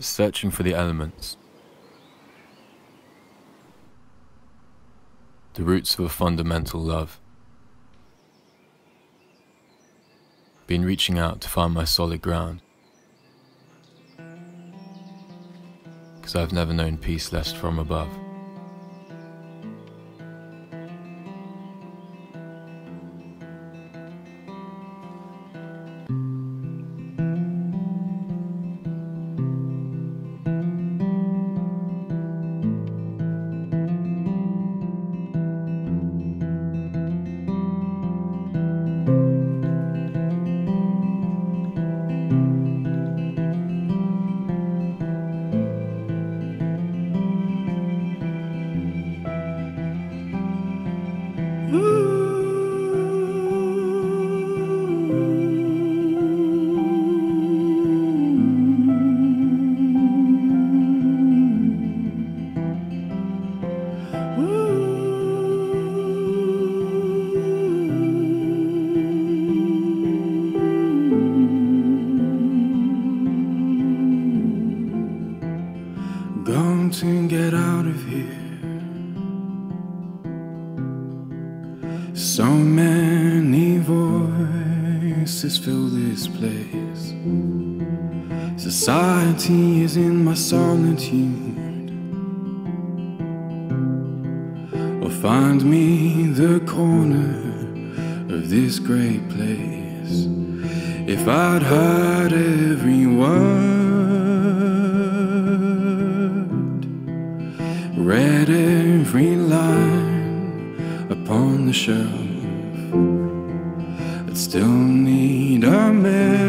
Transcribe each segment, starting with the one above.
searching for the elements. The roots of a fundamental love. Been reaching out to find my solid ground. Cause I've never known peace less from above. Find me the corner of this great place. If I'd heard every word, read every line upon the shelf, I'd still need a message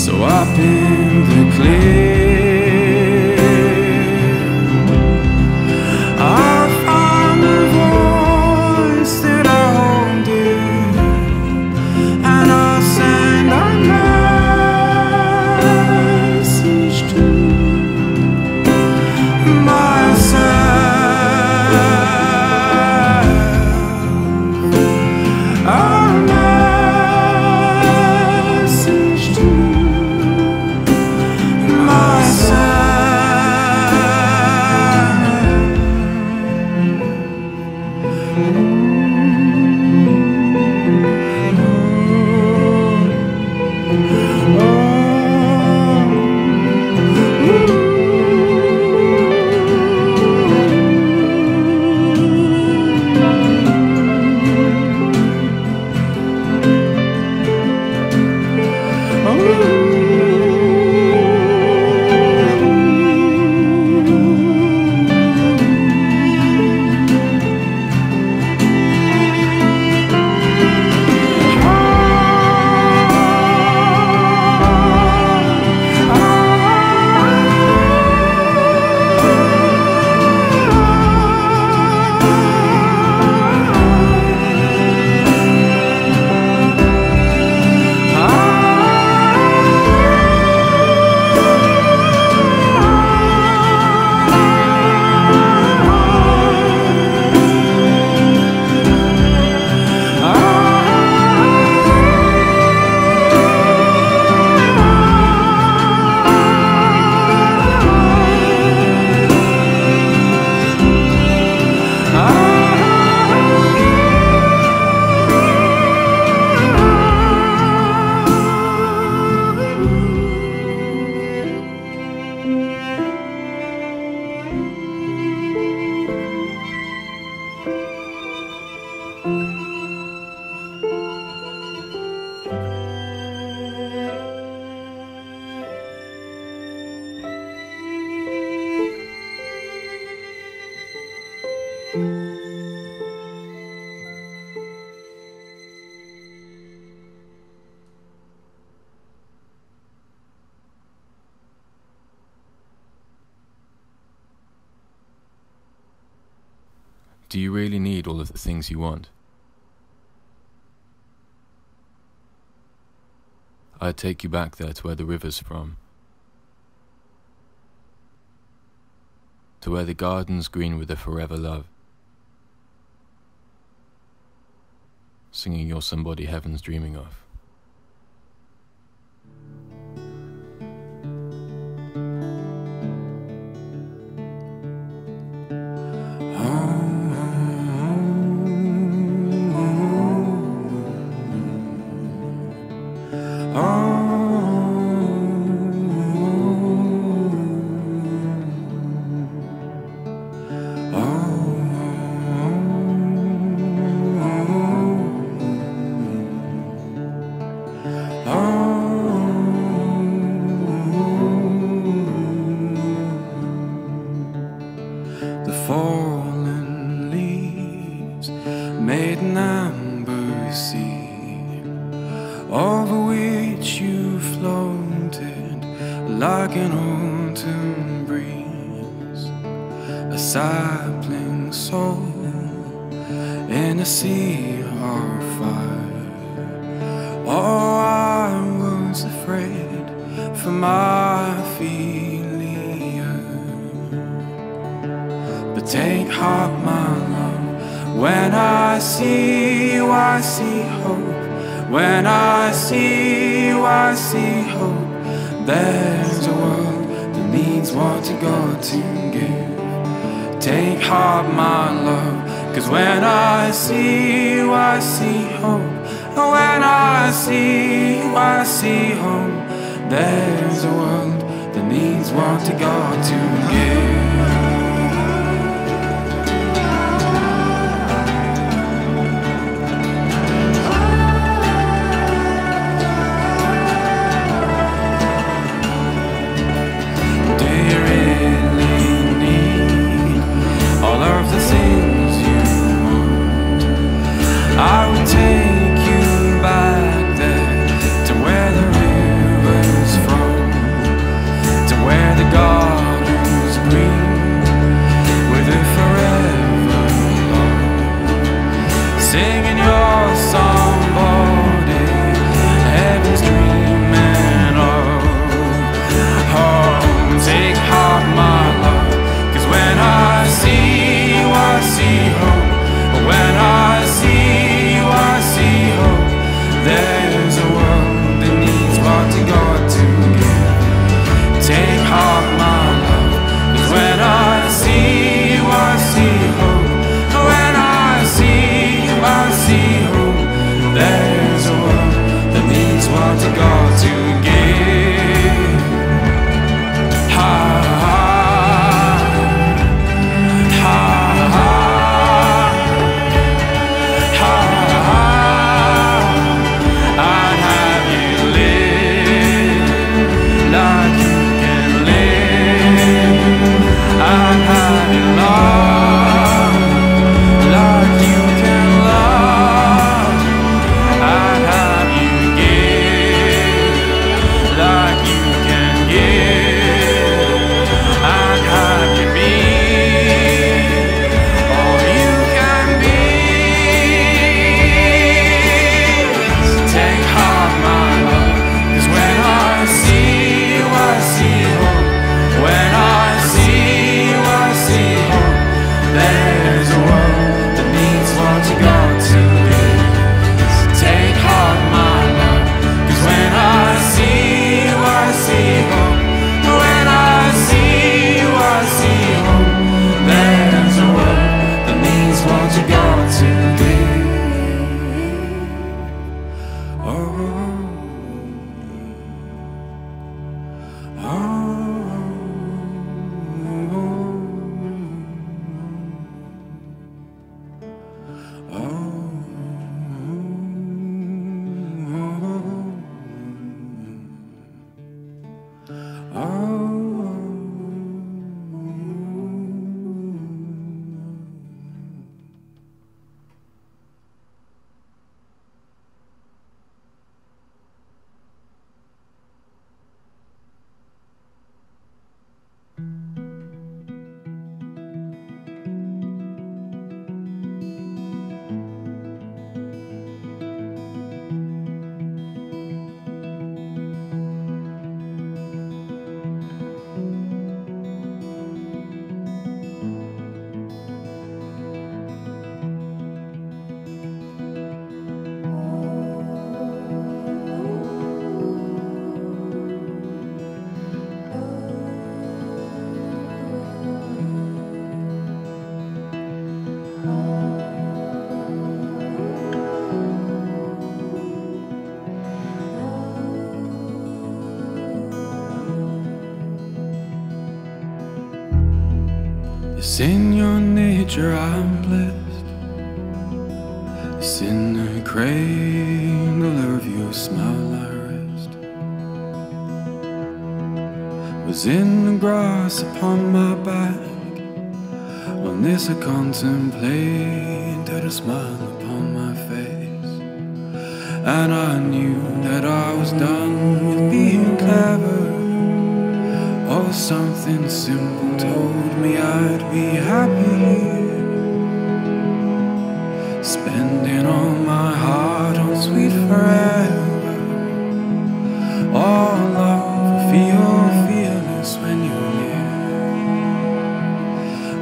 So up in the clear. Música Do you really need all of the things you want? I'd take you back there to where the river's from. To where the garden's green with a forever love. Singing you're somebody heaven's dreaming of. I see you, I see hope. There's a world that needs what you got to give. Take heart, my love, cause when I see you, I see hope. When I see you, I see home. There's a world that needs what you got to give. It's in your nature I'm blessed. It's in the cradle of your smile I rest. Was in the grass upon my back. On this I contemplated a smile upon my face. And I knew that I was done with being clever. Something simple told me I'd be happy here. Spending all my heart on sweet forever. All love, feel fearless when you're near.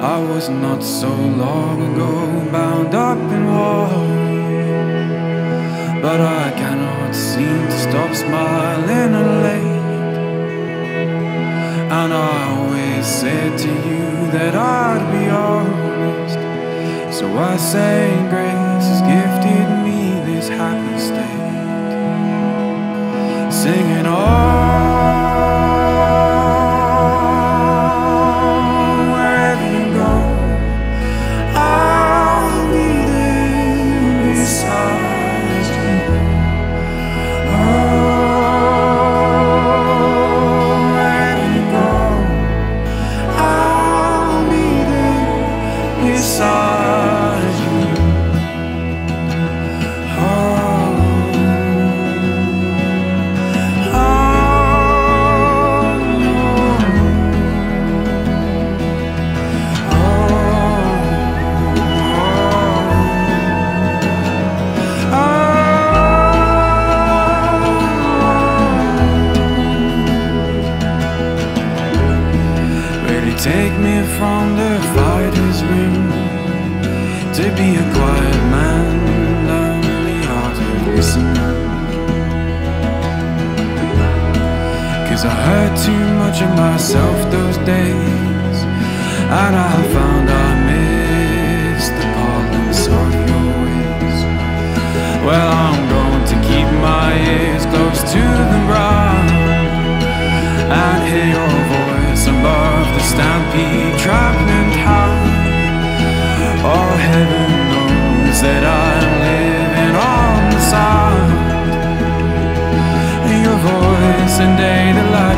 I was not so long ago bound up in war. But I cannot seem to stop smiling said to you that I'd be honest. So I say grace has gifted me this happy state. Singing on and day the light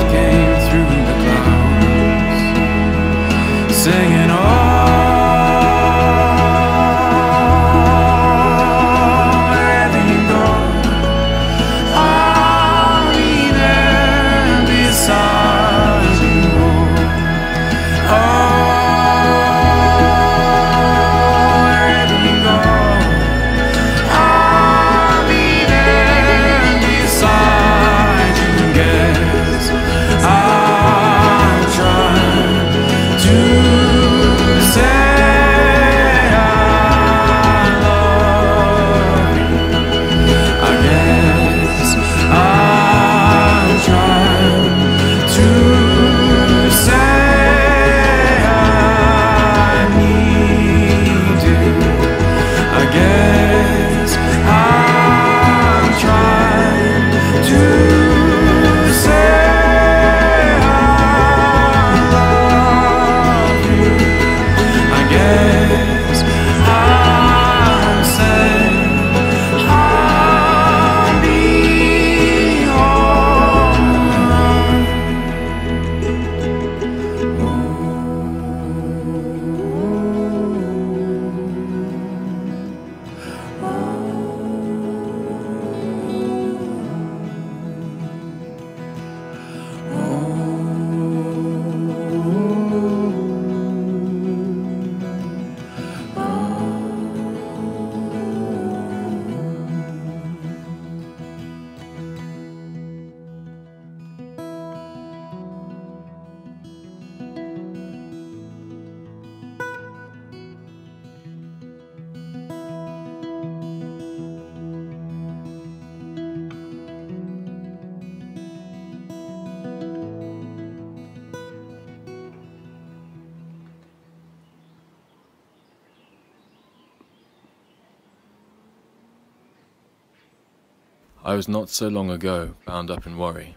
I was not so long ago bound up in worry.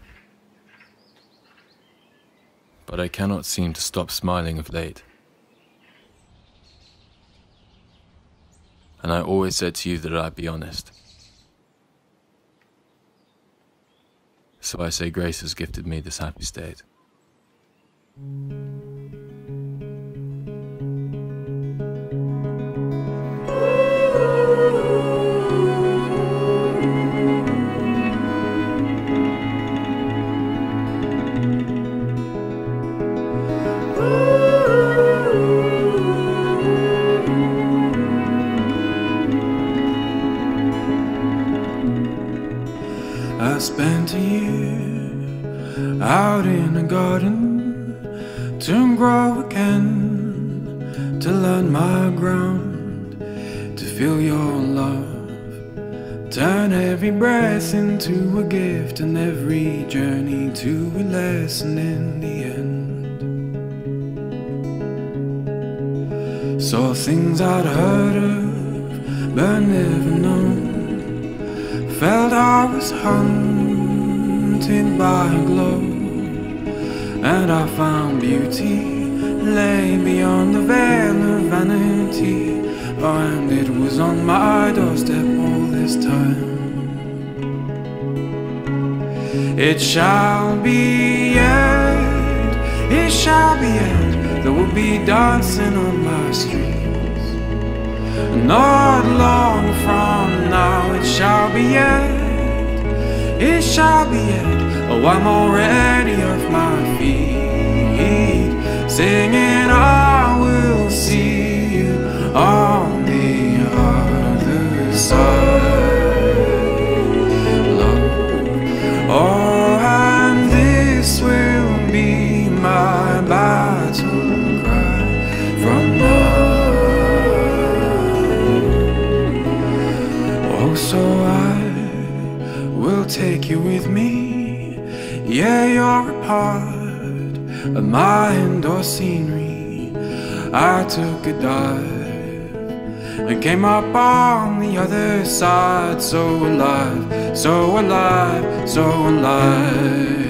But I cannot seem to stop smiling of late. And I always said to you that I'd be honest. So I say grace has gifted me this happy state. My ground, to feel your love. Turn every breath into a gift and every journey to a lesson in the end. Saw things I'd heard of, but never known. Felt I was hunted by a glow, and I found beauty lay beyond the veil of vanity. And it was on my doorstep all this time. It shall be end, it shall be end. There will be dancing on my streets. Not long from now, it shall be end, It shall be end. Oh, I'm already off my feet, singing, I will see you on the other side. Love. Oh, and this will be my battle cry from now. Oh, so I will take you with me. Yeah, you're a part of my indoor scenery. I took a dive and came up on the other side. So alive, so alive, so alive.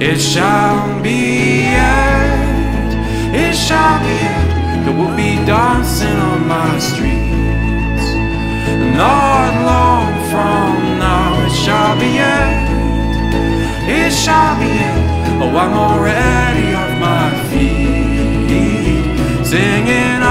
It shall be yet, it shall be yet. There will be dancing on my streets. Not long from now, it shall be yet, it shall be. Oh, I'm already off my feet, singing,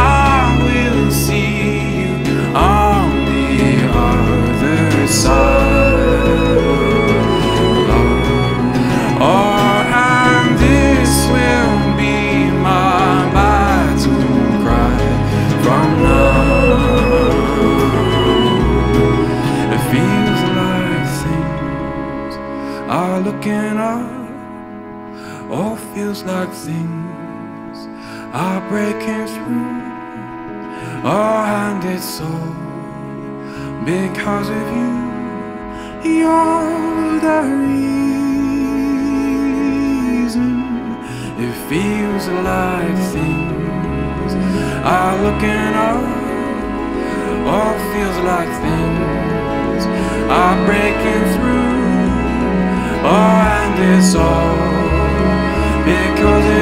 breaking through. Oh, and it's so because of you. You're the reason. It feels like things are looking up. Oh, feels like things are breaking through. Oh, and it's all because